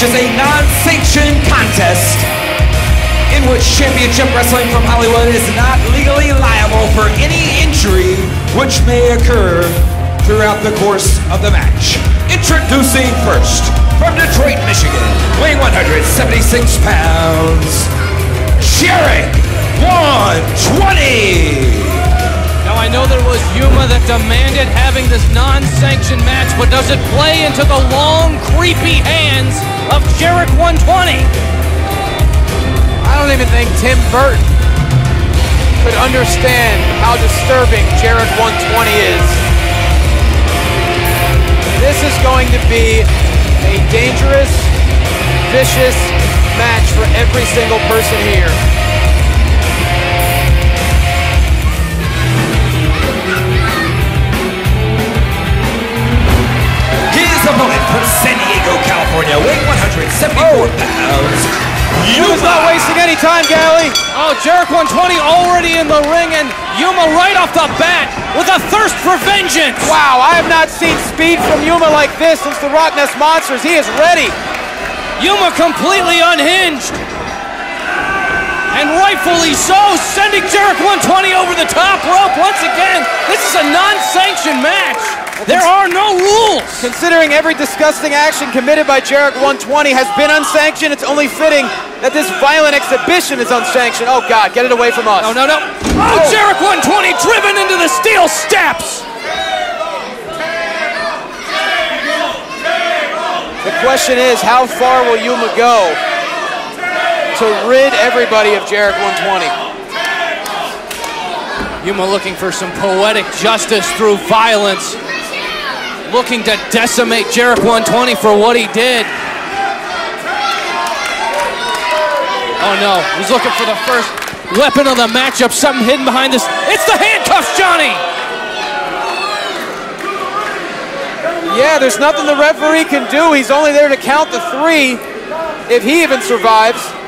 match is a non-sanctioned contest in which Championship Wrestling from Hollywood is not legally liable for any injury which may occur throughout the course of the match. Introducing first, from Detroit, Michigan, weighing 176 pounds, Jarek 120. Now I know there was Yuma that demanded having this non-sanctioned match, but does it play into the long, creepy hands of Jarek 120? I don't even think Tim Burton could understand how disturbing Jarek 120 is. This is going to be a dangerous, vicious match for every single person here. Opponent from San Diego, California, weighing 174 pounds, Yuma's not wasting any time, Galli. Oh, Jarek 120 already in the ring, and Yuma right off the bat with a thirst for vengeance. Wow, I have not seen speed from Yuma like this since the Rock Nest Monsters. He is ready. Yuma completely unhinged. And rightfully so, sending Jarek 120 over the top rope once again. This is a non-sanctioned match. There are no rules. Considering every disgusting action committed by Jarek 120 has been unsanctioned, it's only fitting that this violent exhibition is unsanctioned. Oh God, get it away from us. No, no, no. Oh, oh. Jarek 120 driven into the steel steps. The question is, how far will Yuma go to rid everybody of Jarek 120? Yuma looking for some poetic justice through violence. Looking to decimate Jarek 120 for what he did. Oh no, he's looking for the first weapon of the matchup, something hidden behind this. It's the handcuffs, Johnny! Yeah, there's nothing the referee can do. He's only there to count the three if he even survives.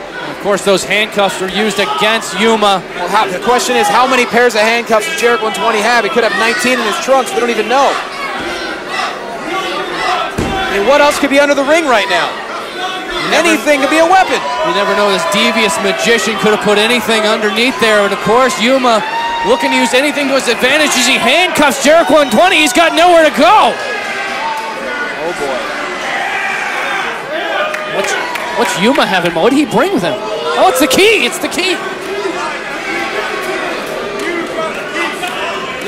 Of course, those handcuffs were used against Yuma. Well, how, the question is, how many pairs of handcuffs does Jarek 120 have? He could have 19 in his trunks. We don't even know. I mean, what else could be under the ring right now? Anything could be a weapon. You never know, this devious magician could have put anything underneath there. And of course, Yuma looking to use anything to his advantage as he handcuffs Jarek 120. He's got nowhere to go. Oh boy. What's, what's Yuma having? What did he bring with him? Oh, it's the key. It's the key.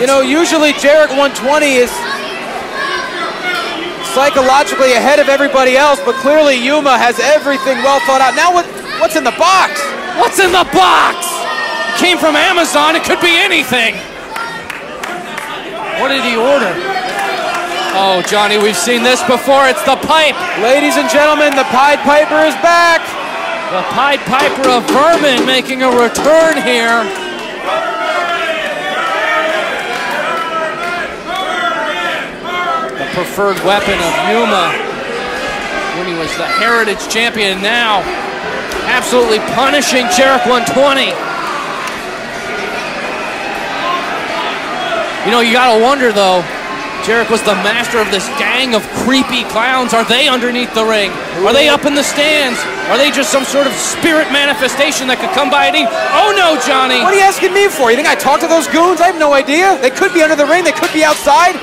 You know, usually Jarek 120 is psychologically ahead of everybody else, but clearly Yuma has everything well thought out. Now what, what's in the box? What's in the box? It Came from Amazon. It could be anything. What did he order? Oh, Johnny, we've seen this before. It's the pipe. Ladies and gentlemen, the Pied Piper is back. The Pied Piper of Vermin making a return here. The preferred weapon of Yuma when he was the Heritage Champion. Now, absolutely punishing Jarek 120. You know, you gotta wonder though. Jarek was the master of this gang of creepy clowns. Are they underneath the ring? Are they up in the stands? Are they just some sort of spirit manifestation that could come by any? Oh no, Johnny! What are you asking me for? You think I talked to those goons? I have no idea. They could be under the ring. They could be outside.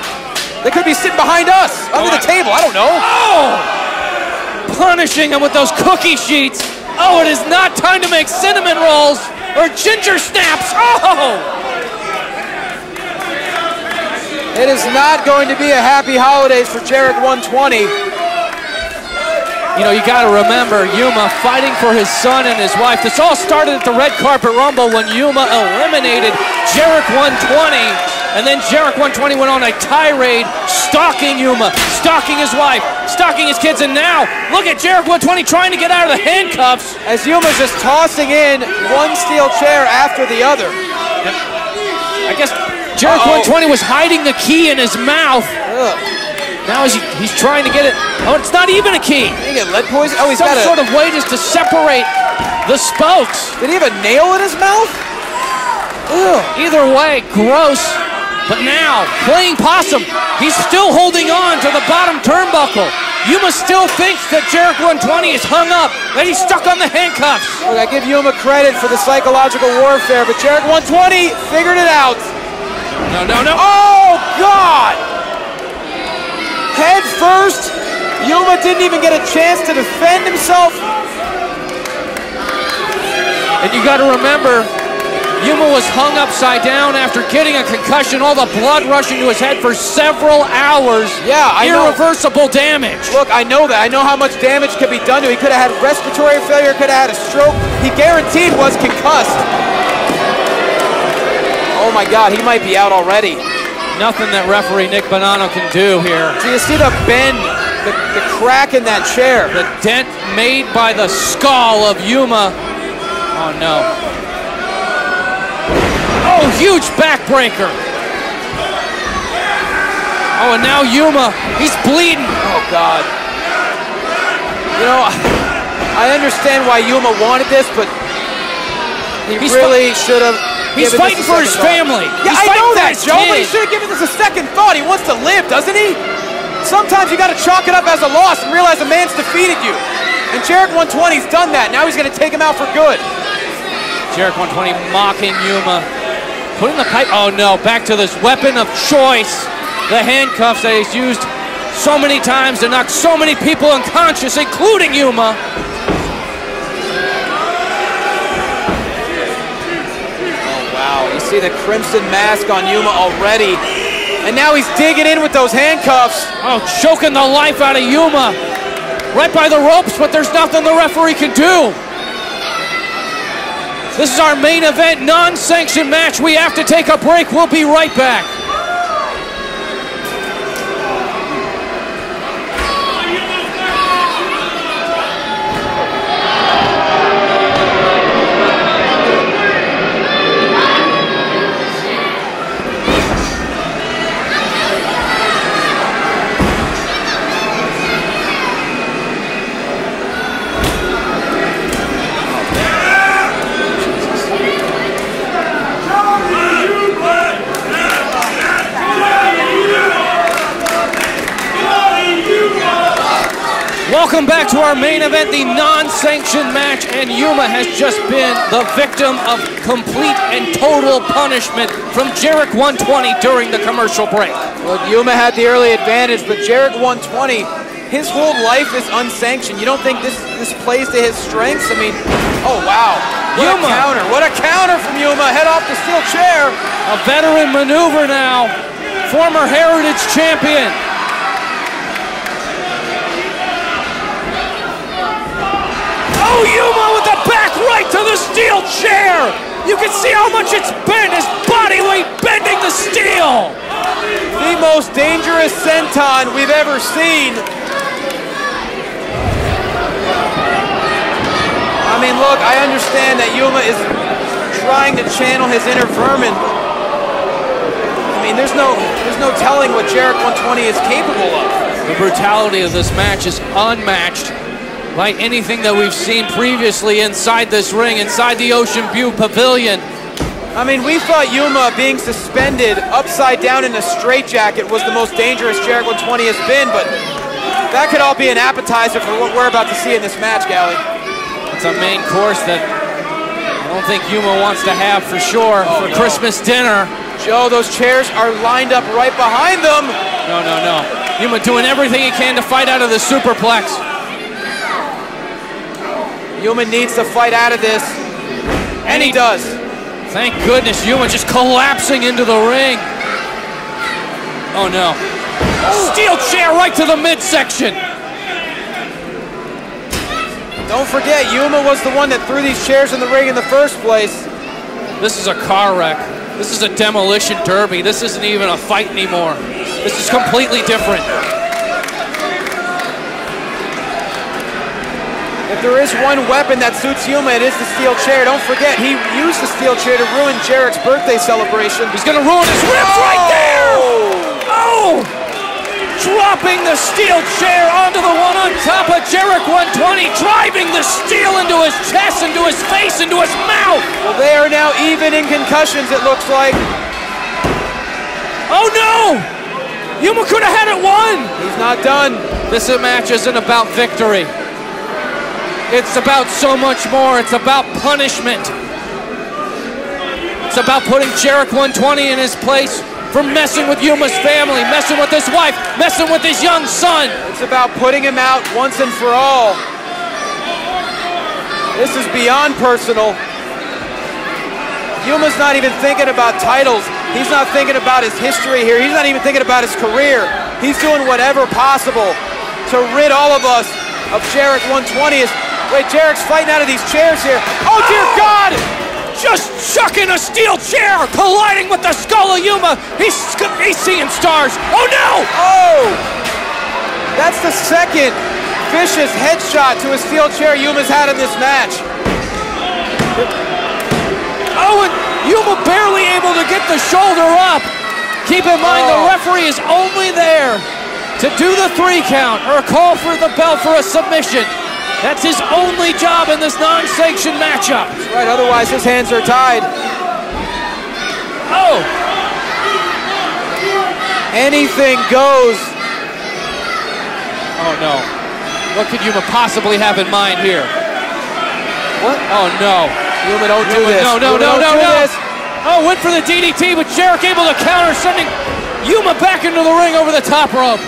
They could be sitting behind us, under the table. I don't know. Oh! Punishing him with those cookie sheets. Oh, it is not time to make cinnamon rolls or ginger snaps. Oh! It is not going to be a happy holidays for Jarek 120. You know, you got to remember Yuma fighting for his son and his wife. This all started at the Red Carpet Rumble when Yuma eliminated Jarek 120. And then Jarek 120 went on a tirade, stalking Yuma, stalking his wife, stalking his kids, and now look at Jarek 120 trying to get out of the handcuffs. As Yuma's just tossing in one steel chair after the other. I guess Jarek Uh-oh. 120 was hiding the key in his mouth. Ugh. Now he's, he's trying to get it. Oh, it's not even a key. Did he get lead poison? Oh, he's Some got a. sort of way just to separate the spokes. Did he have a nail in his mouth? Ugh. Either way, gross. But now, playing possum, he's still holding on to the bottom turnbuckle. Yuma still thinks that Jarek 120 is hung up, that he's stuck on the handcuffs. Look, I give Yuma credit for the psychological warfare, but Jarek 120 figured it out. No, no, no. Oh, God! Head first. Yuma didn't even get a chance to defend himself. And you got to remember, Yuma was hung upside down after getting a concussion, all the blood rushing to his head for several hours. Yeah, I know. Irreversible damage. Look, I know that. I know how much damage could be done to him. He could have had respiratory failure, could have had a stroke. He guaranteed was concussed. Oh my God, he might be out already. Nothing that referee Nick Bonanno can do here. Do you see the bend, the, the crack in that chair? The dent made by the skull of Yuma. Oh no. Oh, huge backbreaker. Oh, and now Yuma, he's bleeding. Oh God. You know, I understand why Yuma wanted this, but he He's really should have. He's fighting for his thought. family. Yeah, He's I know that, Joe, but he should have given this a second thought. He wants to live, doesn't he? Sometimes you got to chalk it up as a loss and realize a man's defeated you. And Jarek 120's done that. Now he's going to take him out for good. Jarek 120 mocking Yuma. Putting the pipe. Oh no, back to this weapon of choice. The handcuffs that he's used so many times to knock so many people unconscious, including Yuma. You see the crimson mask on Yuma already. And now he's digging in with those handcuffs. Oh, choking the life out of Yuma. Right by the ropes, but there's nothing the referee can do. This is our main event, non-sanctioned match. We have to take a break. We'll be right back. To our main event, the non-sanctioned match, and Yuma has just been the victim of complete and total punishment from Jarek 120 during the commercial break. Well, Yuma had the early advantage, but Jarek 120, his whole life is unsanctioned. You don't think this, this plays to his strengths? I mean, oh wow. What Yuma. a counter. What a counter from Yuma. Head off the steel chair. A veteran maneuver now, former Heritage champion. Oh, Yuma with the back right to the steel chair. You can see how much it's bent, his body weight bending the steel. The most dangerous senton we've ever seen. I mean, look, I understand that Yuma is trying to channel his inner vermin. I mean, there's no, there's no telling what Jarek 120 is capable of. The brutality of this match is unmatched by anything that we've seen previously inside this ring, inside the Ocean View Pavilion. I mean, we thought Yuma being suspended upside down in a straitjacket was the most dangerous Jarek 120 has been, but that could all be an appetizer for what we're about to see in this match, Galli. It's a main course that I don't think Yuma wants to have for sure oh, for no. Christmas dinner. Joe, those chairs are lined up right behind them. No, no, no. Yuma doing everything he can to fight out of the superplex. Yuma needs to fight out of this, and he does. Thank goodness Yuma just collapsing into the ring. Oh no. Steel chair right to the midsection. Don't forget, Yuma was the one that threw these chairs in the ring in the first place. This is a car wreck. This is a demolition derby. This isn't even a fight anymore. This is completely different. If there is one weapon that suits Yuma, it is the steel chair. Don't forget, he used the steel chair to ruin Jarek's birthday celebration. He's gonna ruin his ribs right oh! there! Oh! Dropping the steel chair onto the one on top of Jarek 120, driving the steel into his chest, into his face, into his mouth! Well, they are now even in concussions, it looks like. Oh no! Yuma could have had it won. He's not done. This match isn't about victory. It's about so much more. It's about punishment. It's about putting Jarek 120 in his place for messing with Yuma's family, messing with his wife, messing with his young son. It's about putting him out once and for all. This is beyond personal. Yuma's not even thinking about titles. He's not thinking about his history here. He's not even thinking about his career. He's doing whatever possible to rid all of us of Jarek 120. Wait, Jarek's fighting out of these chairs here. Oh, dear God! just chucking a steel chair, colliding with the skull of Yuma. He's, he's seeing stars. Oh no! Oh! That's the second vicious headshot to a steel chair Yuma's had in this match. Oh, and Yuma barely able to get the shoulder up. Keep in mind, oh. the referee is only there to do the three count or call for the bell for a submission. That's his only job in this non-sanctioned matchup. That's right, otherwise his hands are tied. Oh! Anything goes. Oh no. What could Yuma possibly have in mind here? What? Oh no. Yuma, don't Yuma, do this. No, no, Yuma, no, no, no. This. Oh, went for the DDT, but Jarek able to counter, sending Yuma back into the ring over the top rope.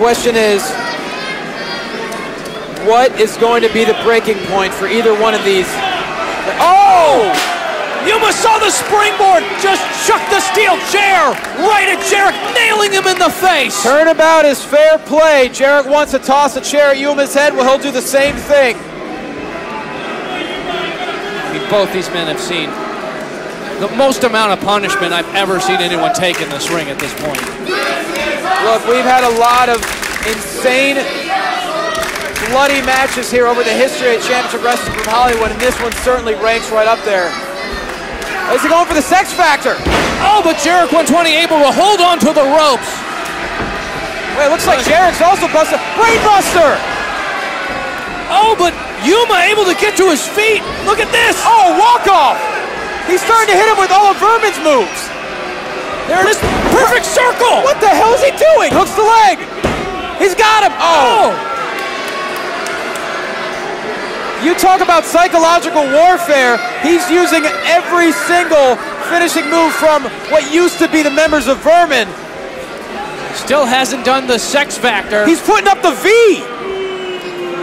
Question is, what is going to be the breaking point for either one of these? Oh! Yuma saw the springboard, just chuck the steel chair right at Jarek, nailing him in the face. Turnabout is fair play. Jarek wants to toss a chair at Yuma's head. Well, he'll do the same thing. I mean, both these men have seen the most amount of punishment I've ever seen anyone take in this ring at this point. Look, we've had a lot of insane, bloody matches here over the history of Championship Wrestling from Hollywood, and this one certainly ranks right up there. Is he going for the sex factor? Oh, but Jarek 120 able to hold on to the ropes. Wait, it looks like Jarek's also busted. Brainbuster! Oh, but Yuma able to get to his feet. Look at this. Oh, walk off. He's starting to hit him with all of Vermin's moves. There it is. Perfect circle. What the hell is he doing? Hooks the leg. He's got him. Oh. oh. You talk about psychological warfare. He's using every single finishing move from what used to be the members of Vermin. Still hasn't done the sex factor. He's putting up the V.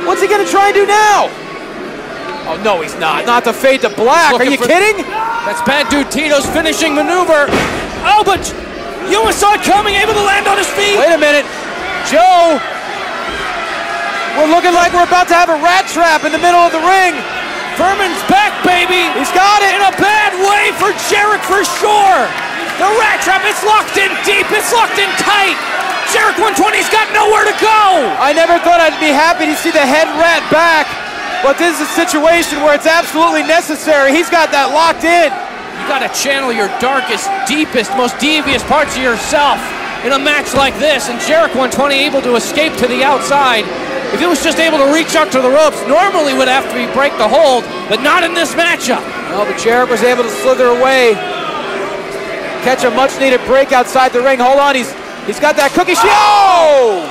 What's he going to try and do now? Oh, no, he's not. Not the fade to black. Are you kidding? That's Bad Dude Tito's finishing maneuver. Oh, but Yuma saw it coming, able to land on his feet. Wait a minute. Joe, we're looking like we're about to have a rat trap in the middle of the ring. Vermin's back, baby. He's got it. In a bad way for Jarek for sure. The rat trap, it's locked in deep. It's locked in tight. Jarek 120's got nowhere to go. I never thought I'd be happy to see the head rat back, but this is a situation where it's absolutely necessary. He's got that locked in. You got to channel your darkest, deepest, most devious parts of yourself in a match like this. And Jarek 120 able to escape to the outside. If he was just able to reach out to the ropes, normally would have to be break the hold, but not in this matchup. No, but Jarek was able to slither away, catch a much-needed break outside the ring. Hold on, he's he's got that cookie shield. Oh!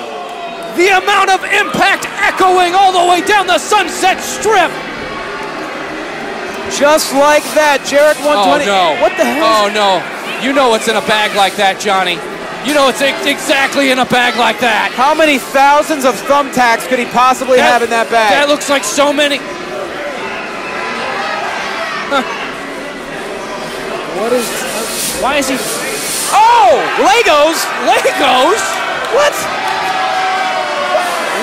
The amount of impact echoing all the way down the Sunset Strip. Just like that, Jarek 120. Oh, no. What the hell? Oh, no. You know what's in a bag like that, Johnny. You know it's exactly in a bag like that. How many thousands of thumbtacks could he possibly that, have in that bag? That looks like so many. Huh. What is... Why is he... Oh! Legos! Legos? What?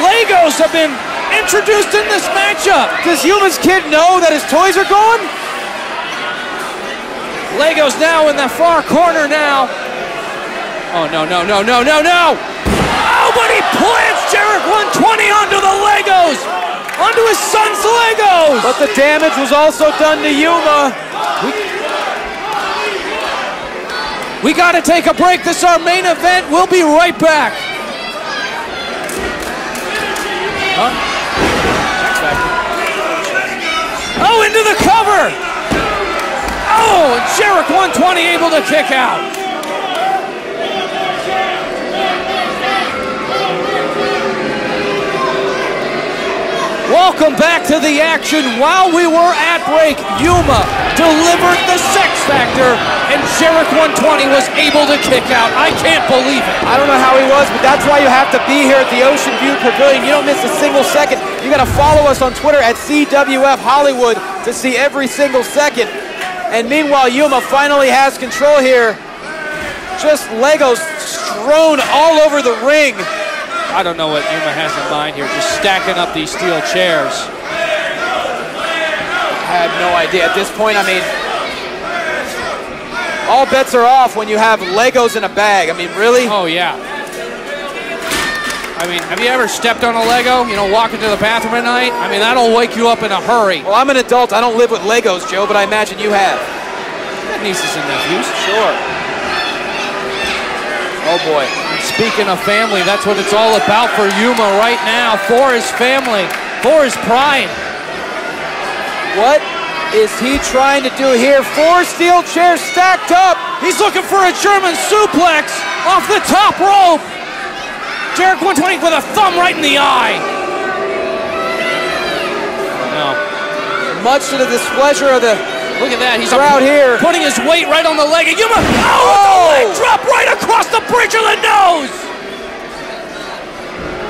Legos have been introduced in this matchup. Does Yuma's kid know that his toys are gone? Legos now in the far corner now. Oh, no, no, no, no, no, no. Oh, but he plants Jarek 120 onto the Legos. Onto his son's Legos. But the damage was also done to Yuma. We, we got to take a break. This is our main event. We'll be right back. Huh? Oh, into the cover! Oh, Jarek 120 able to kick out. Welcome back to the action. While we were at break, Yuma delivered the sex factor, and Jarek 120 was able to kick out. I can't believe it. I don't know how he was, but that's why you have to be here at the Ocean View Pavilion. You don't miss a single second. You got to follow us on Twitter at CWF Hollywood to see every single second. And meanwhile, Yuma finally has control here. Just Legos strewn all over the ring. I don't know what Yuma has in mind here, just stacking up these steel chairs. I have no idea. At this point, I mean, all bets are off when you have Legos in a bag. I mean, really? Oh, yeah. I mean, have you ever stepped on a Lego, you know, walking to the bathroom at night? I mean, that'll wake you up in a hurry. Well, I'm an adult. I don't live with Legos, Joe, but I imagine you have. Nieces and nephews. Sure. Oh, boy. Speaking of family, that's what it's all about for Yuma right now. For his family, for his pride. What is he trying to do here? Four steel chairs stacked up. He's looking for a German suplex off the top rope. Jarek 120 with a thumb right in the eye. No. Much to the displeasure of the Look at that. He's out here. putting his weight right on the leg. And Yuma, oh, Oh! leg drop right across the bridge of the nose.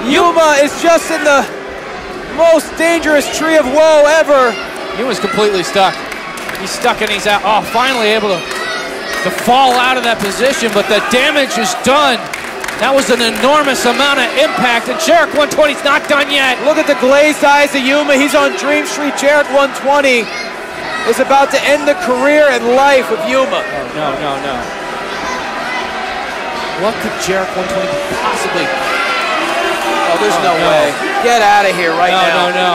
Yuma is just in the most dangerous tree of woe ever. Yuma's completely stuck. He's stuck and he's out. Oh, finally able to, to fall out of that position, but the damage is done. That was an enormous amount of impact, and Jarek 120's not done yet. Look at the glazed eyes of Yuma. He's on Dream Street. Jarek 120 is about to end the career and life of Yuma. Oh, no, no, no. What could Jarek 120 possibly? Oh, there's Oh, no, no. way. Get out of here right no, now. no, no. no.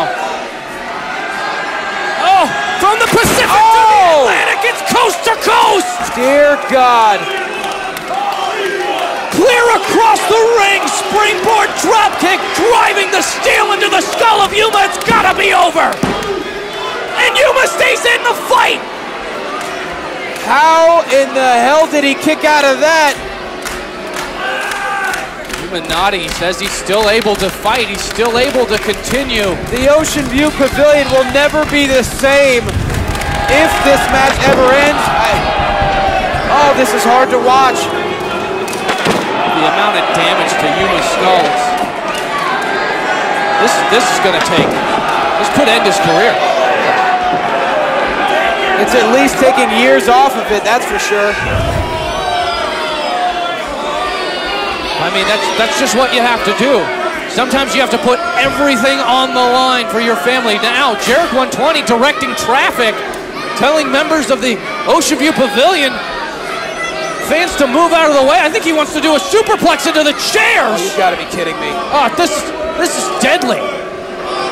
Oh, from the Pacific to the Oh! Atlantic, it's coast to coast. Dear God. Clear across the ring, springboard dropkick, driving the steel into the skull of Yuma. It's gotta be over. And Yuma stays in the fight. How in the hell did he kick out of that? Yuma nodding. Says he's still able to fight. He's still able to continue. The Ocean View Pavilion will never be the same if this match ever ends. I- oh, this is hard to watch. The amount of damage to Yuma's skulls. This this is gonna take. This could end his career. It's at least taking years off of it, that's for sure. I mean, that's that's just what you have to do. Sometimes you have to put everything on the line for your family. Now, Jarek 120 directing traffic, telling members of the Ocean View Pavilion fans to move out of the way. I think he wants to do a superplex into the chairs. You gotta be kidding me. Oh, this this is deadly.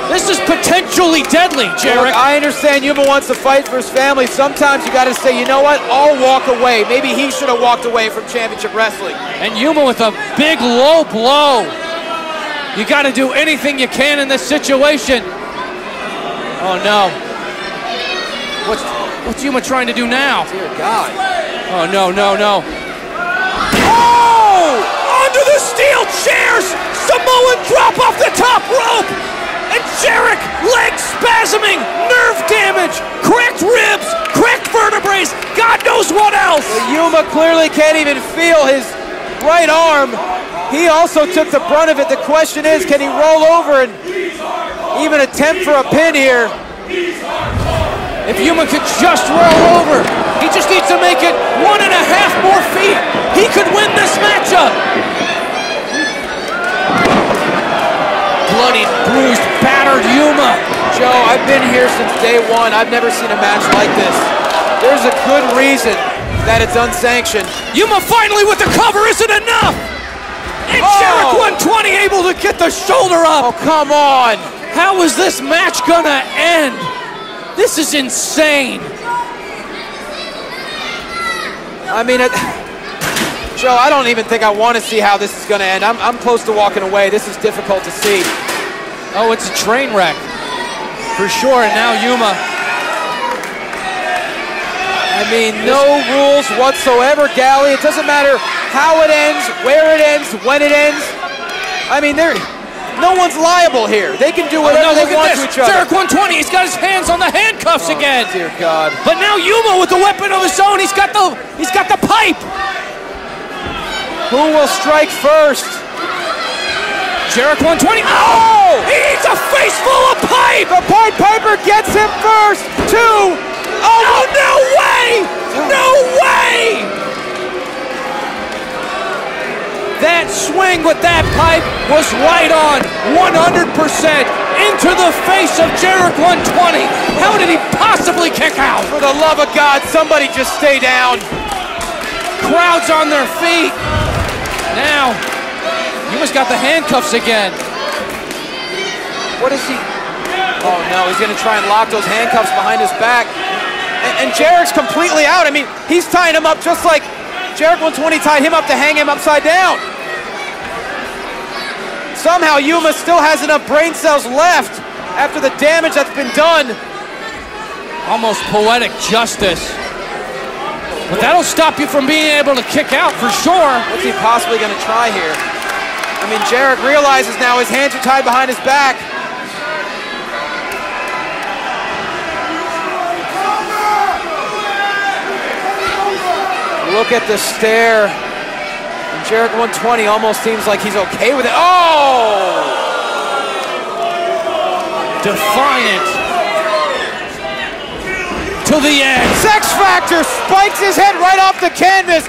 This is potentially deadly, Look, I understand Yuma wants to fight for his family. Sometimes you gotta say, you know what? I'll walk away. Maybe he should have walked away from championship wrestling. And Yuma with a big low blow. You got to do anything you can in this situation. Oh no. What's what's Yuma trying to do now? Dear God. Oh no, no, no. Oh! Onto the steel chairs! Samoan drop off the top rope! And Jarek, leg spasming, nerve damage, cracked ribs, cracked vertebrae, God knows what else! Yuma clearly can't even feel his right arm. He also took the brunt of it. The question is, can he roll over and even attempt for a pin here? If Yuma could just roll over, he just needs to make it one and a half more feet. He could win this matchup. Bloody, bruised, battered Yuma. Joe, I've been here since day one. I've never seen a match like this. There's a good reason that it's unsanctioned. Yuma finally with the cover isn't enough. And Oh. Jarek 120 able to get the shoulder up! Oh, come on. How is this match gonna end? This is insane. I mean, it, Joe, I don't even think I want to see how this is going to end. I'm, I'm close to walking away. This is difficult to see. Oh, it's a train wreck. For sure, and now Yuma. I mean, no rules whatsoever, Galli. It doesn't matter how it ends, where it ends, when it ends. I mean, there, no one's liable here. They can do Oh, whatever no, they want at to this. each other. Jarek 120, he's got his hands on the handcuffs oh, again. Dear God. But now Yuma with the weapon of his own, he's got the he's got the pipe. Who will strike first? Jarek 120. Oh! He eats a face full of pipe! The Pied Piper gets him first. Two. Oh, no way! No way! That swing with that pipe was right on, 100% into the face of Jarek 120. How did he possibly kick out? For the love of God, somebody just stay down. Crowds on their feet. Now, Yuma's got the handcuffs again. What is he? Oh no, he's gonna try and lock those handcuffs behind his back. And, and Jarek's completely out. I mean, he's tying him up just like Jarek 120 tied him up to hang him upside down. Somehow Yuma still has enough brain cells left after the damage that's been done. Almost poetic justice. But that'll stop you from being able to kick out for sure. What's he possibly gonna try here? I mean, Jarek realizes now his hands are tied behind his back. Look at the stare. And Jarek 120 almost seems like he's okay with it. Oh! Defiant. To the end. Sex Factor spikes his head right off the canvas.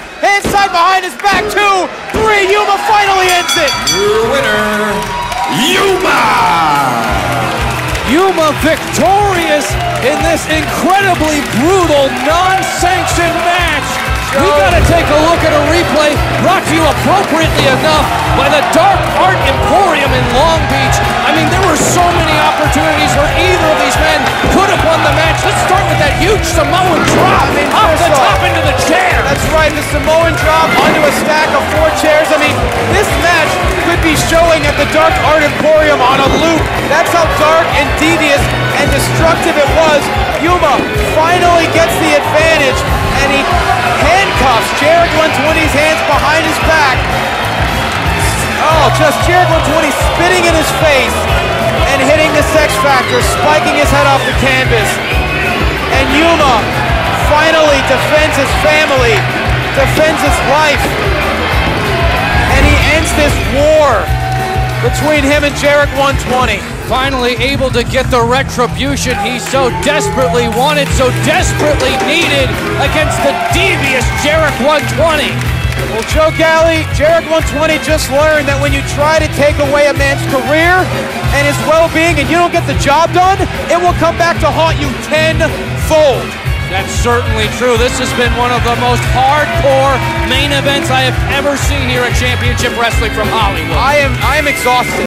Tied behind his back. Two, three. Yuma finally ends it. Your winner, Yuma! Yuma victorious in this incredibly brutal, non-sanctioned match. We gotta take a look at a replay brought to you appropriately enough by the Dark Art Emporium in Long Beach. I mean, there were so many opportunities where either of these men could have won the match. Let's start with that huge Samoan drop mean, off the top into the chair. That's right, the Samoan drop onto a stack of four chairs. I mean, this match could be showing at the Dark Art Emporium on a loop. That's how dark and devious and destructive it was. Yuma finally gets the advantage, and he handcuffs Jarek 120's hands behind his back. Oh, just Jarek 120 spitting in his face and hitting the Sex Factor, spiking his head off the canvas. And Yuma finally defends his family, defends his life, and he ends this war between him and Jarek 120. Finally able to get the retribution he so desperately wanted, so desperately needed against the devious Jarek 120. Well, Joe Galli, Jarek 120 just learned that when you try to take away a man's career and his well-being and you don't get the job done, it will come back to haunt you tenfold. That's certainly true. This has been one of the most hardcore main events I have ever seen here at Championship Wrestling from Hollywood. I am I am exhausted.